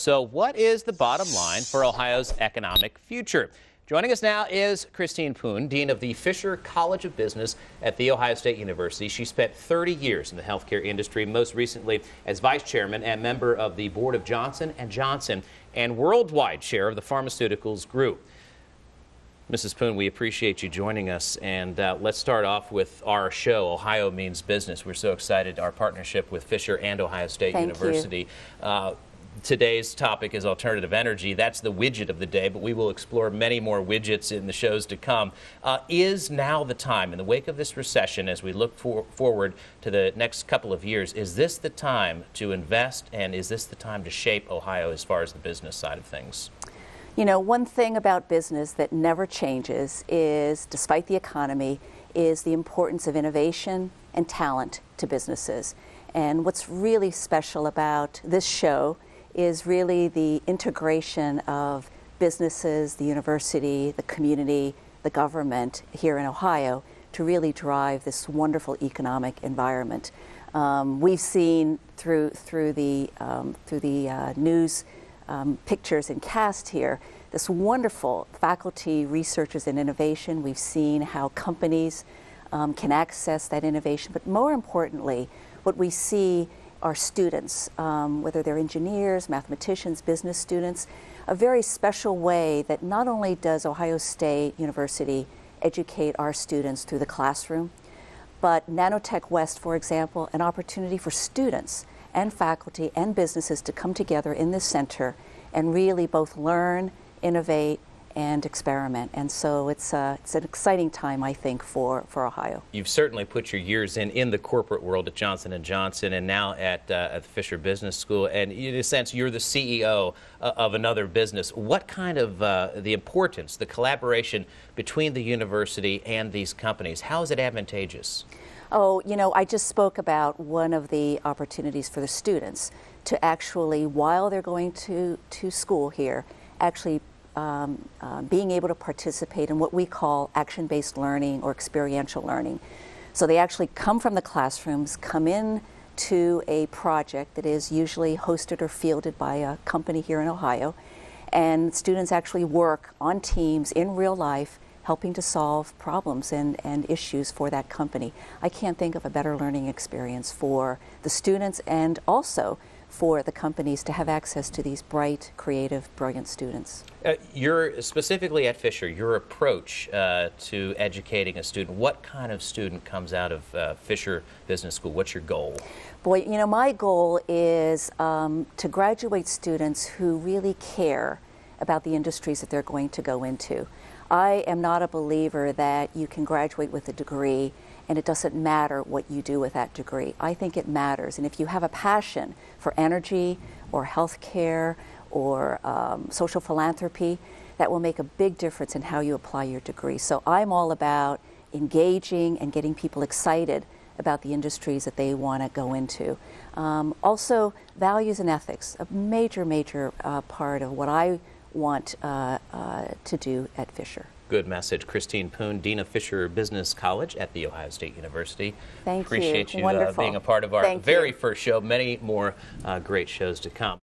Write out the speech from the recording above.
So, what is the bottom line for Ohio's economic future? Joining us now is Christine Poon, Dean of the Fisher College of Business at The Ohio State University. She spent 30 years in the healthcare industry, most recently as vice chairman and member of the board of Johnson & Johnson and worldwide chair of the pharmaceuticals group. Mrs. Poon, we appreciate you joining us. And uh, let's start off with our show, Ohio Means Business. We're so excited, our partnership with Fisher and Ohio State Thank University. Uh, today's topic is alternative energy. That's the widget of the day, but we will explore many more widgets in the shows to come. Uh, is now the time, in the wake of this recession, as we look for, forward to the next couple of years, is this the time to invest and is this the time to shape Ohio as far as the business side of things? You know, one thing about business that never changes is, despite the economy, is the importance of innovation and talent to businesses. And what's really special about this show is really the integration of businesses, the university, the community, the government here in Ohio to really drive this wonderful economic environment. Um, we've seen through through the um, through the uh, news um, pictures and cast here this wonderful faculty, researchers, and innovation. We've seen how companies um, can access that innovation, but more importantly, what we see our students, um, whether they're engineers, mathematicians, business students, a very special way that not only does Ohio State University educate our students through the classroom, but Nanotech West, for example, an opportunity for students and faculty and businesses to come together in this center and really both learn, innovate, and experiment. And so it's, uh, it's an exciting time, I think, for, for Ohio. You've certainly put your years in in the corporate world at Johnson & Johnson and now at, uh, at the Fisher Business School. And in a sense, you're the CEO uh, of another business. What kind of uh, the importance, the collaboration between the university and these companies, how is it advantageous? Oh, you know, I just spoke about one of the opportunities for the students to actually, while they're going to, to school here, actually um, uh, being able to participate in what we call action based learning or experiential learning. So they actually come from the classrooms, come in to a project that is usually hosted or fielded by a company here in Ohio, and students actually work on teams in real life helping to solve problems and, and issues for that company. I can't think of a better learning experience for the students and also for the companies to have access to these bright, creative, brilliant students. Uh, you're specifically at Fisher, your approach uh, to educating a student, what kind of student comes out of uh, Fisher Business School? What's your goal? Boy, you know, my goal is um, to graduate students who really care about the industries that they're going to go into. I am not a believer that you can graduate with a degree and it doesn't matter what you do with that degree. I think it matters. And if you have a passion for energy or healthcare or um, social philanthropy, that will make a big difference in how you apply your degree. So I'm all about engaging and getting people excited about the industries that they want to go into. Um, also, values and ethics, a major, major uh, part of what I want uh, uh, to do at Fisher. Good message. Christine Poon, Dean of Fisher Business College at The Ohio State University. Thank Appreciate you. you uh, being a part of our Thank very you. first show. Many more uh, great shows to come.